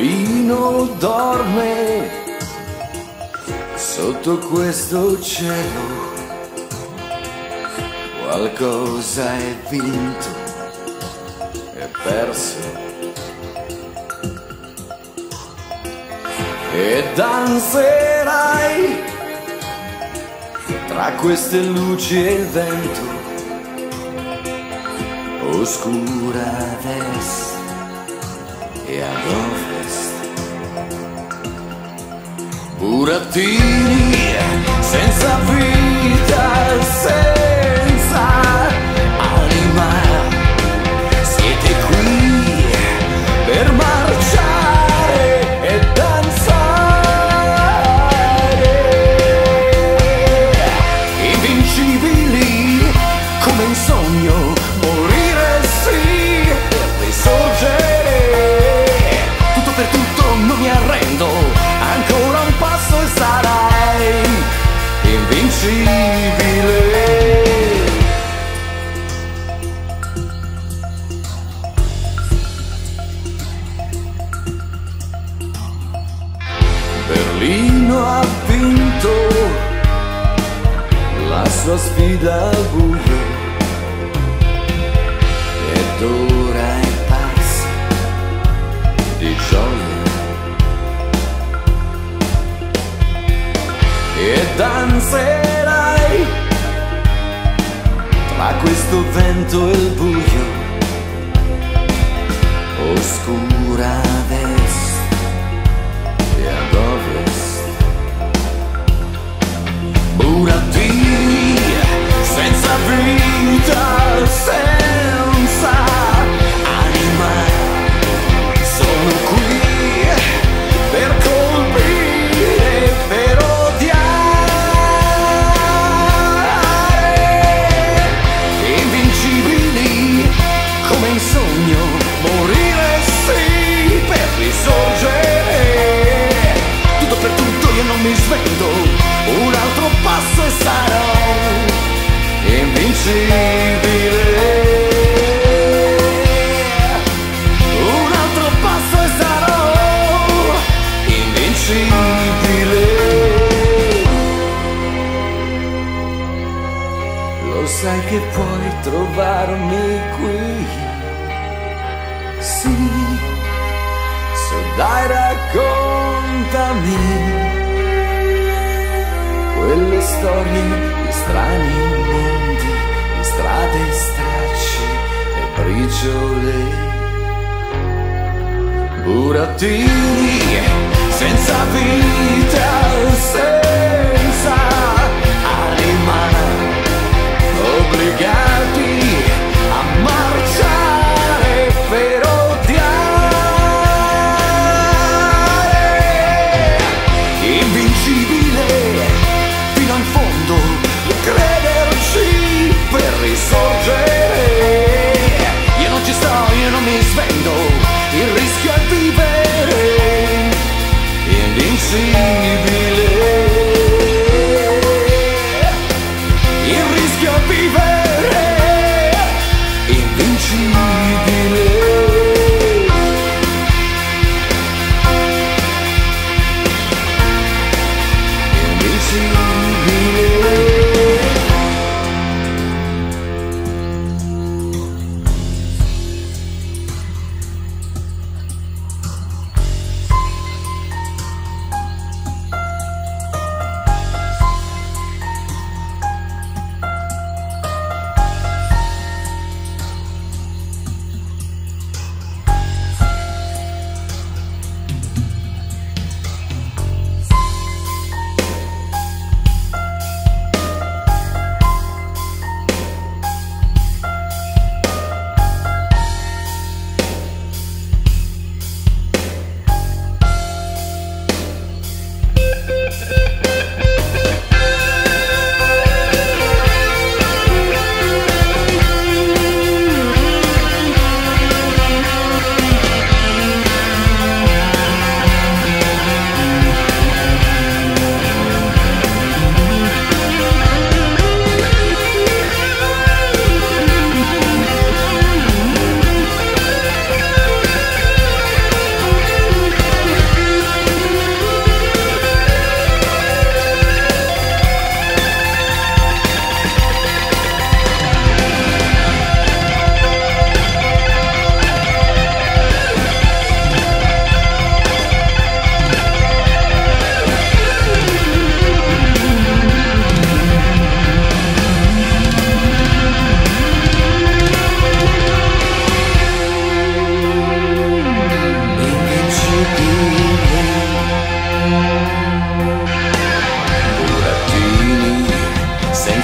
Berlino dorme sotto questo cielo. Qualcosa è vinto e perso. E danzerai tra queste luci e il vento. Oscura est e ad ovest. Burattini senza vita, senza Berlino ha vinto la sua sfida al buio. Ed ora è pazza di gioia. E danzerai tra questo vento e il buio. Oscura senza anima. Sono qui per colpire, per odiare. Invincibili come in sogno, morire sì per risorgere. Tutto per tutto io non mi svendo, un altro passo e sarò che puoi trovarmi qui. Sì, so dai raccontami quelle storie di strani mondi, di strade stracci e briciole. Burattini senza vita, il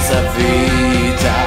la vita